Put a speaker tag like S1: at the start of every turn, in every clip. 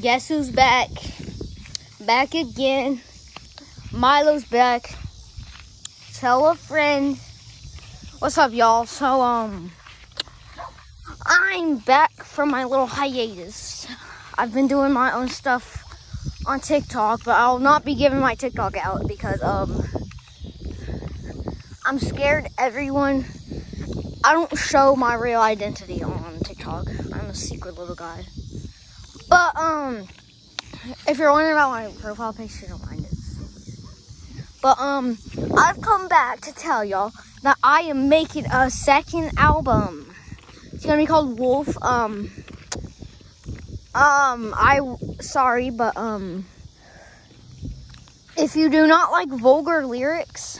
S1: guess who's back? Back again. Milo's back. Tell a friend. What's up, y'all? So, um, I'm back from my little hiatus. I've been doing my own stuff on TikTok, but I'll not be giving my TikTok out because, um, I'm scared everyone. I don't show my real identity on TikTok. I'm a secret little guy. But, um, if you're wondering about my profile picture, don't mind it. But, um, I've come back to tell y'all that I am making a second album. It's gonna be called Wolf. Um, um, I, sorry, but, um, if you do not like vulgar lyrics,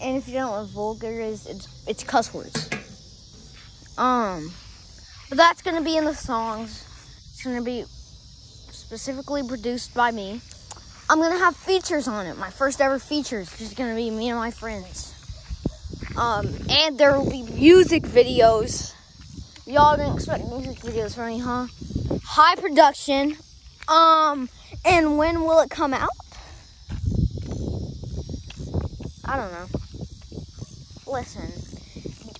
S1: and if you don't know what vulgar is, it's, it's cuss words. Um, but that's gonna be in the songs. It's gonna be specifically produced by me. I'm gonna have features on it. My first ever features, just gonna be me and my friends. Um, and there will be music videos. Y'all didn't expect music videos from me, huh? High production. Um, and when will it come out? I don't know. Listen,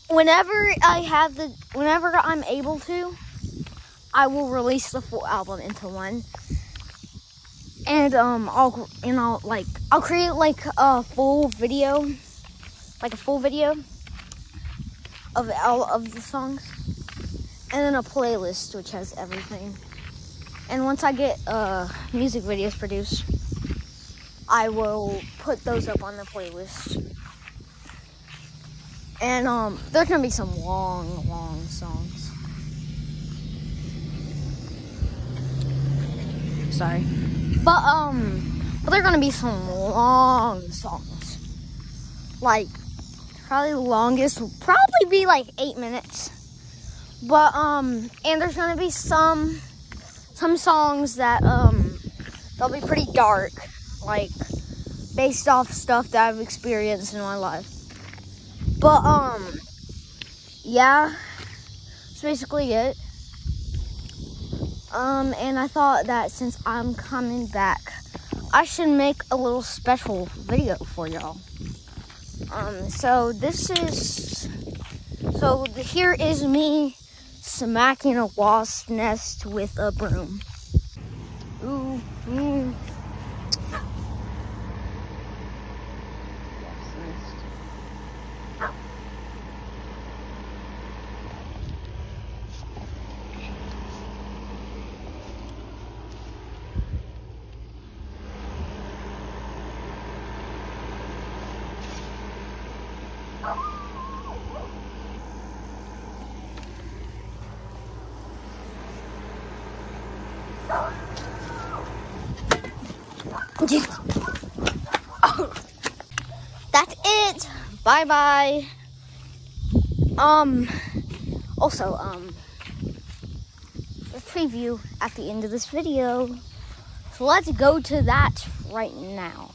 S1: whenever I have the, whenever I'm able to, I will release the full album into one. And um, I'll and I'll like I'll create like a full video, like a full video of all of the songs, and then a playlist which has everything. And once I get uh, music videos produced, I will put those up on the playlist. And um, there's gonna be some long, long songs. Sorry, but um, but they're gonna be some long songs. Like probably the longest will probably be like eight minutes. But um, and there's gonna be some some songs that um, they'll be pretty dark, like based off stuff that I've experienced in my life. But um, yeah, that's basically it. Um, and I thought that since I'm coming back, I should make a little special video for y'all. Um, so this is, so here is me smacking a wasp nest with a broom. Ooh, ooh. That's it. Bye bye. Um. Also, um. A preview at the end of this video. So let's go to that right now.